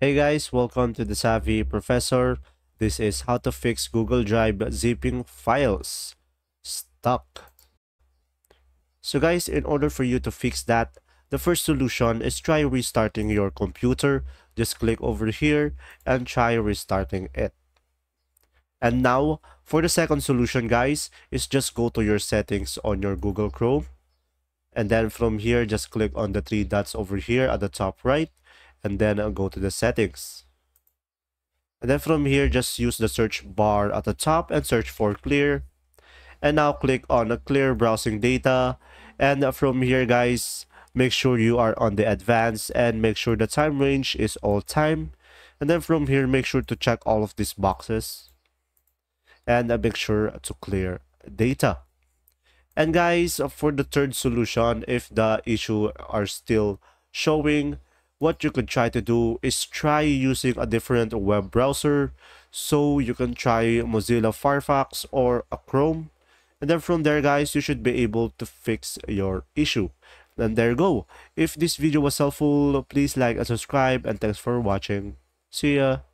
Hey guys, welcome to the Savvy Professor. This is how to fix Google Drive zipping files stuck. So guys, in order for you to fix that, the first solution is try restarting your computer. Just click over here and try restarting it. And now, for the second solution guys, is just go to your settings on your Google Chrome. And then from here, just click on the three dots over here at the top right and then go to the settings. And then from here, just use the search bar at the top and search for clear. And now click on clear browsing data. And from here, guys, make sure you are on the advanced and make sure the time range is all time. And then from here, make sure to check all of these boxes. And uh, make sure to clear data. And guys, for the third solution, if the issue are still showing, what you could try to do is try using a different web browser. So you can try Mozilla Firefox or a Chrome. And then from there guys, you should be able to fix your issue. And there you go. If this video was helpful, please like and subscribe and thanks for watching. See ya!